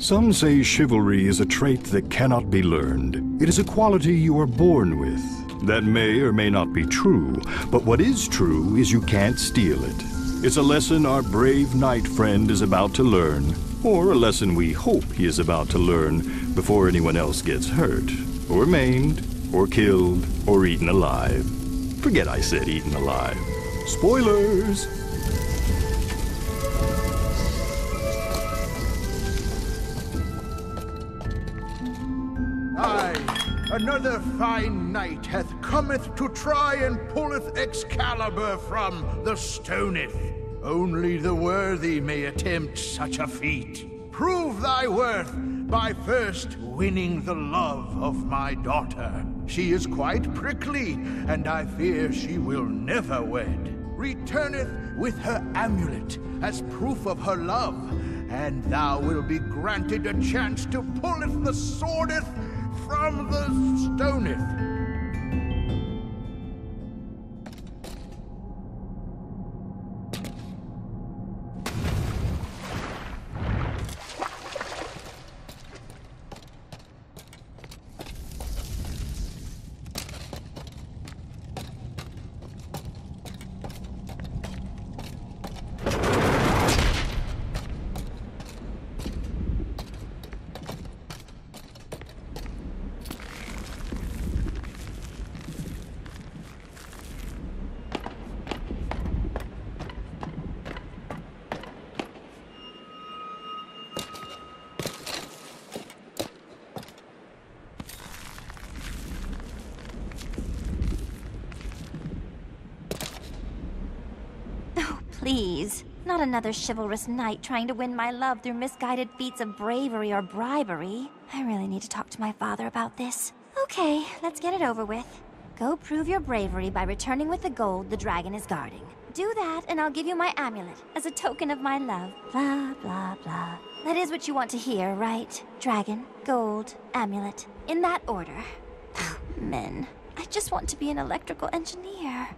Some say chivalry is a trait that cannot be learned. It is a quality you are born with. That may or may not be true, but what is true is you can't steal it. It's a lesson our brave knight friend is about to learn, or a lesson we hope he is about to learn before anyone else gets hurt, or maimed, or killed, or eaten alive. Forget I said eaten alive. Spoilers! Aye, another fine knight hath cometh to try and pulleth Excalibur from the stoneth. Only the worthy may attempt such a feat. Prove thy worth by first winning the love of my daughter. She is quite prickly, and I fear she will never wed. Returneth with her amulet as proof of her love, and thou will be granted a chance to pulleth the swordeth from the stoneth. Not another chivalrous knight trying to win my love through misguided feats of bravery or bribery. I really need to talk to my father about this. Okay, let's get it over with. Go prove your bravery by returning with the gold the dragon is guarding. Do that, and I'll give you my amulet as a token of my love. Blah, blah, blah. That is what you want to hear, right? Dragon, gold, amulet. In that order. Oh, men. I just want to be an electrical engineer.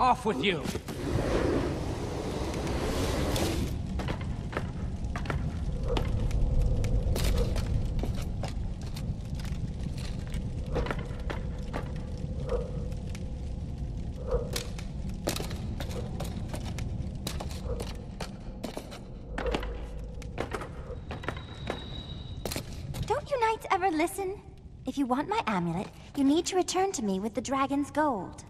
Off with you! Don't you knights ever listen? If you want my amulet, you need to return to me with the dragon's gold.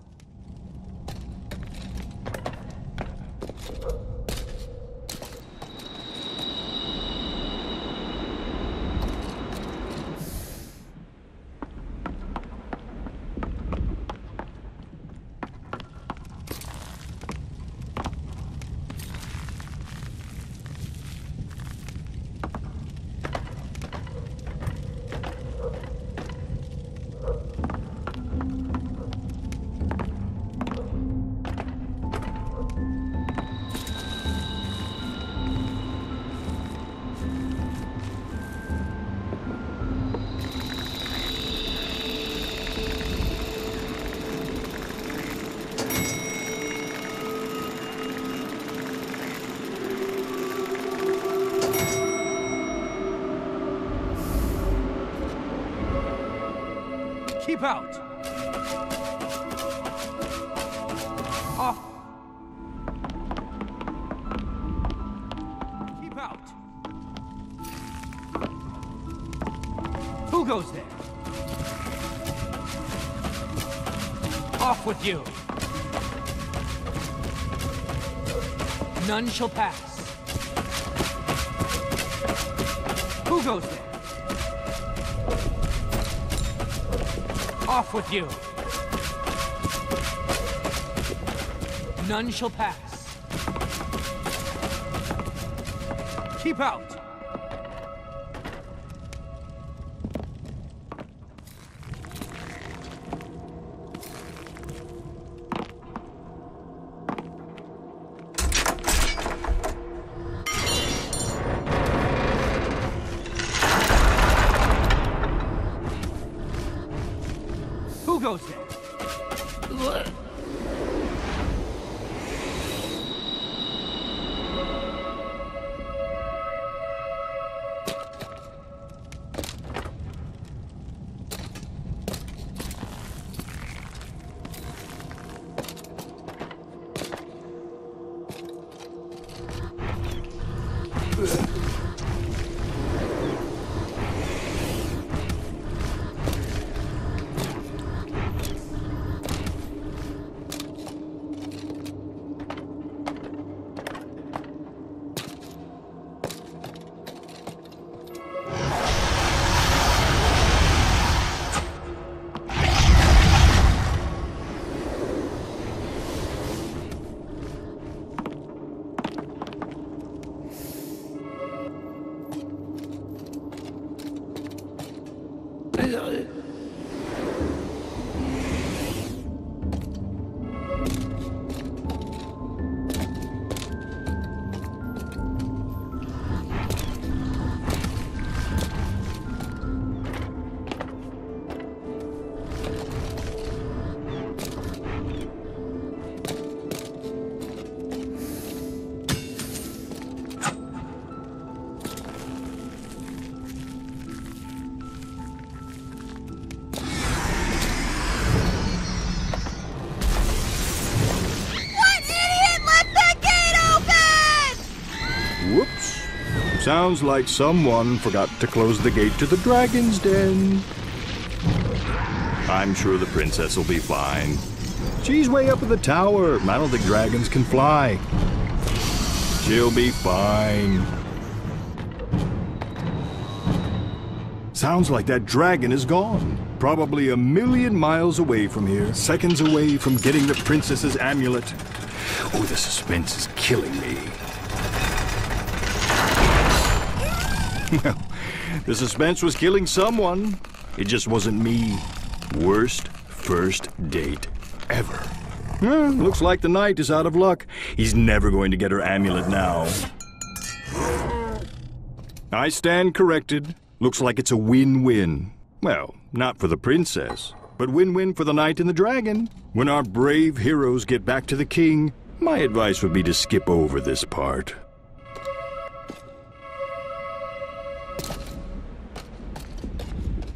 Keep out! Off! Keep out! Who goes there? Off with you! None shall pass. Who goes there? Off with you! None shall pass. Keep out! Sounds like someone forgot to close the gate to the dragon's den. I'm sure the princess will be fine. She's way up in the tower. I don't think dragons can fly. She'll be fine. Sounds like that dragon is gone. Probably a million miles away from here, seconds away from getting the princess's amulet. Oh, the suspense is killing me. Well, the suspense was killing someone. It just wasn't me. Worst first date ever. Well, looks like the knight is out of luck. He's never going to get her amulet now. I stand corrected. Looks like it's a win-win. Well, not for the princess, but win-win for the knight and the dragon. When our brave heroes get back to the king, my advice would be to skip over this part.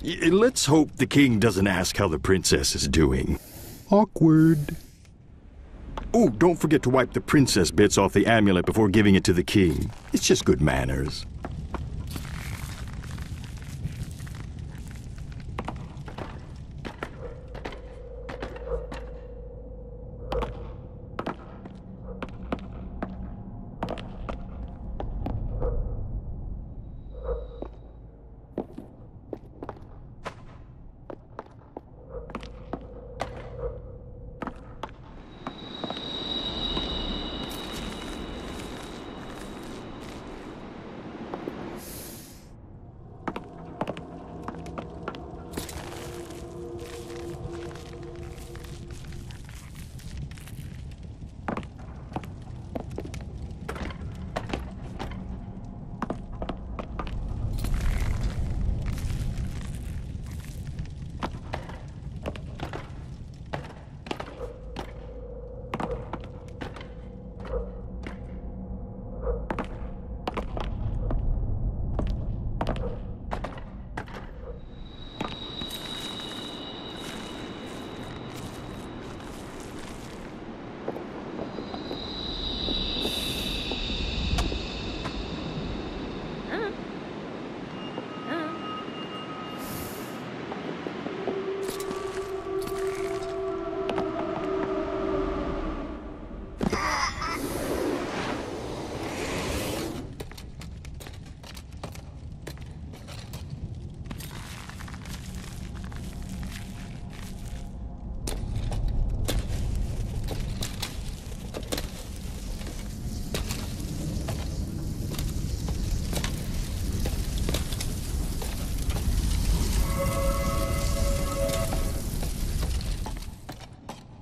Let's hope the king doesn't ask how the princess is doing. Awkward. Oh, don't forget to wipe the princess bits off the amulet before giving it to the king. It's just good manners.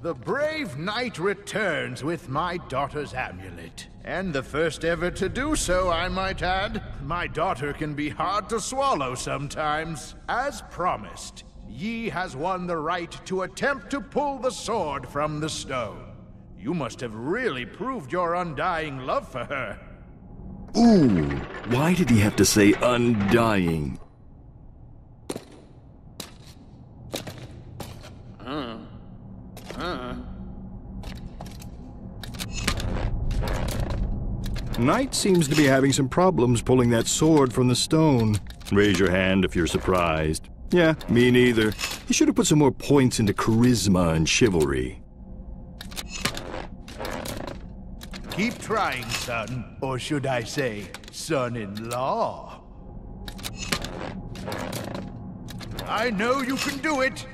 The brave knight returns with my daughter's amulet. And the first ever to do so, I might add. My daughter can be hard to swallow sometimes. As promised, Yi has won the right to attempt to pull the sword from the stone. You must have really proved your undying love for her. Ooh, why did he have to say undying? Knight seems to be having some problems pulling that sword from the stone. Raise your hand if you're surprised. Yeah, me neither. He should have put some more points into charisma and chivalry. Keep trying, son. Or should I say, son in law? I know you can do it.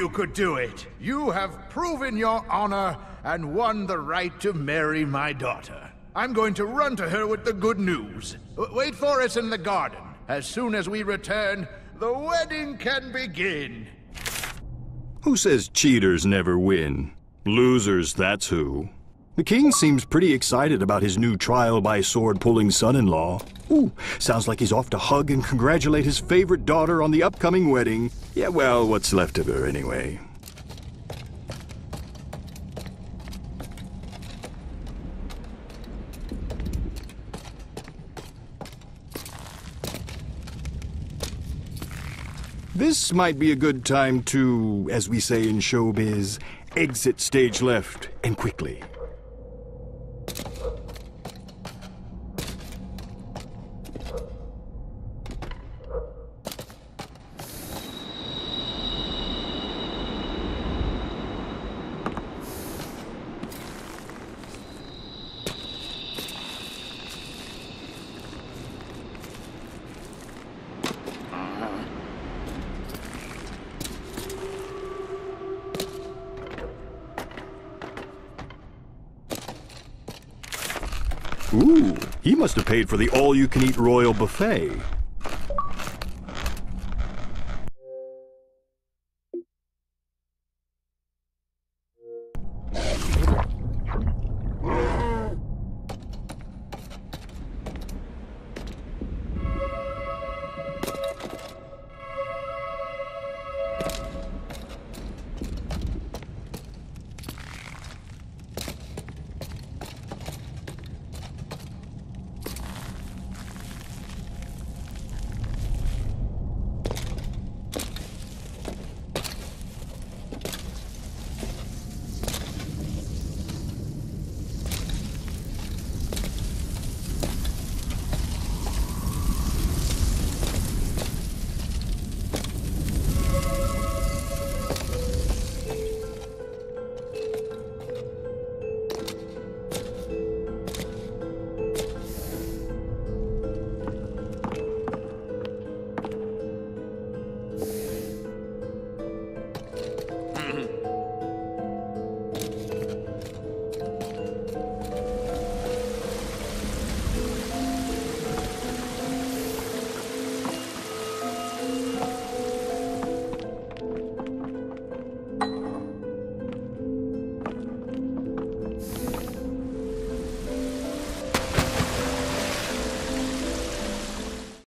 You could do it. You have proven your honor and won the right to marry my daughter. I'm going to run to her with the good news. W- Wait for us in the garden. As soon as we return, the wedding can begin. Who says cheaters never win? Losers, that's who. The king seems pretty excited about his new trial by sword pulling son in law. Ooh, sounds like he's off to hug and congratulate his favorite daughter on the upcoming wedding. Yeah, well, what's left of her anyway. This might be a good time to, as we say in showbiz, exit stage left and quickly. Ooh, he must have paid for the all you can eat royal buffet.